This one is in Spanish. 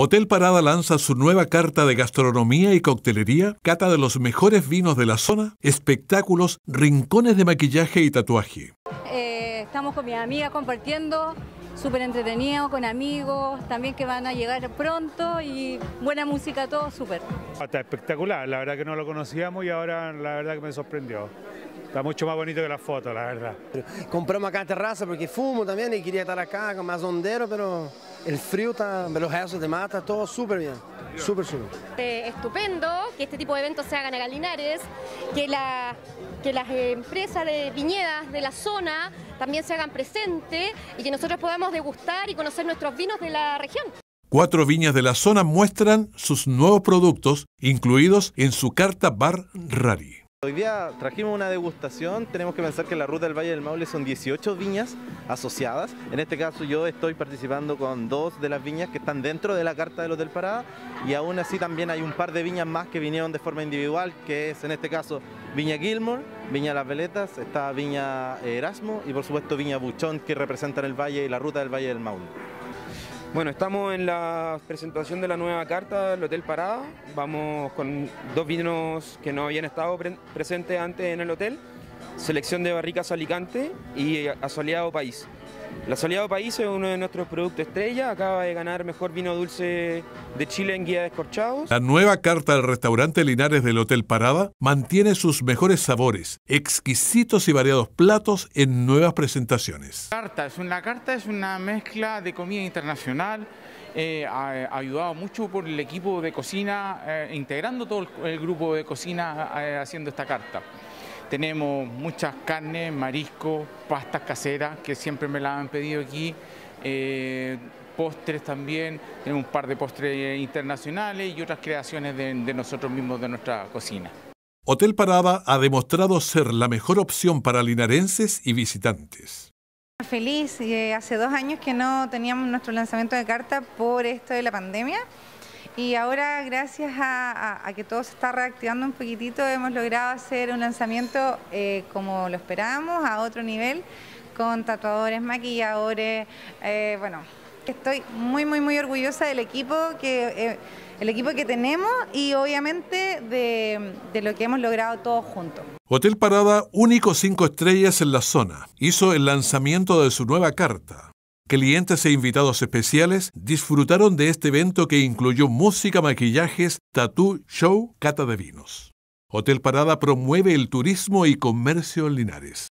Hotel Parada lanza su nueva carta de gastronomía y coctelería, cata de los mejores vinos de la zona, espectáculos, rincones de maquillaje y tatuaje. Eh, estamos con mi amiga compartiendo, súper entretenido, con amigos, también que van a llegar pronto y buena música, todo súper. Está espectacular, la verdad que no lo conocíamos y ahora la verdad que me sorprendió. Está mucho más bonito que la foto, la verdad. Compramos acá en terraza porque fumo también y quería estar acá con más hondero, pero el frío está, los restos de mata, todo súper bien, súper, súper. Eh, estupendo que este tipo de eventos se hagan a Linares, que, la, que las empresas de viñedas de la zona también se hagan presentes y que nosotros podamos degustar y conocer nuestros vinos de la región. Cuatro viñas de la zona muestran sus nuevos productos incluidos en su carta Bar Rari. Hoy día trajimos una degustación, tenemos que pensar que la ruta del Valle del Maule son 18 viñas asociadas. En este caso yo estoy participando con dos de las viñas que están dentro de la carta del Hotel Parada y aún así también hay un par de viñas más que vinieron de forma individual, que es en este caso Viña Gilmore, Viña Las Veletas, está Viña Erasmo y por supuesto Viña Buchón que representan el valle y la ruta del Valle del Maule. Bueno, estamos en la presentación de la nueva carta del Hotel Parada. Vamos con dos vinos que no habían estado presentes antes en el hotel. Selección de barricas Alicante y Asoleado País. La Soleado País es uno de nuestros productos estrella, acaba de ganar mejor vino dulce de Chile en guía de escorchados. La nueva carta del restaurante Linares del Hotel Parada mantiene sus mejores sabores, exquisitos y variados platos en nuevas presentaciones. Carta es una, carta es una mezcla de comida internacional, eh, ha, ayudado mucho por el equipo de cocina, eh, integrando todo el, grupo de cocina eh, haciendo esta carta. Tenemos muchas carnes, mariscos, pastas caseras que siempre me las han pedido aquí. Eh, postres también, tenemos un par de postres internacionales y otras creaciones de, nosotros mismos, de nuestra cocina. Hotel Parada ha demostrado ser la mejor opción para linarenses y visitantes. Feliz, eh, hace dos años que no teníamos nuestro lanzamiento de carta por esto de la pandemia y ahora, gracias a, que todo se está reactivando un poquitito, hemos logrado hacer un lanzamiento eh, como lo esperábamos, a otro nivel, con tatuadores, maquilladores, eh, bueno, estoy muy, muy, muy orgullosa del equipo que... Eh, el equipo que tenemos y obviamente de, de, lo que hemos logrado todos juntos. Hotel Parada, único cinco estrellas en la zona, hizo el lanzamiento de su nueva carta. Clientes e invitados especiales disfrutaron de este evento que incluyó música, maquillajes, tatú, show, cata de vinos. Hotel Parada promueve el turismo y comercio en Linares.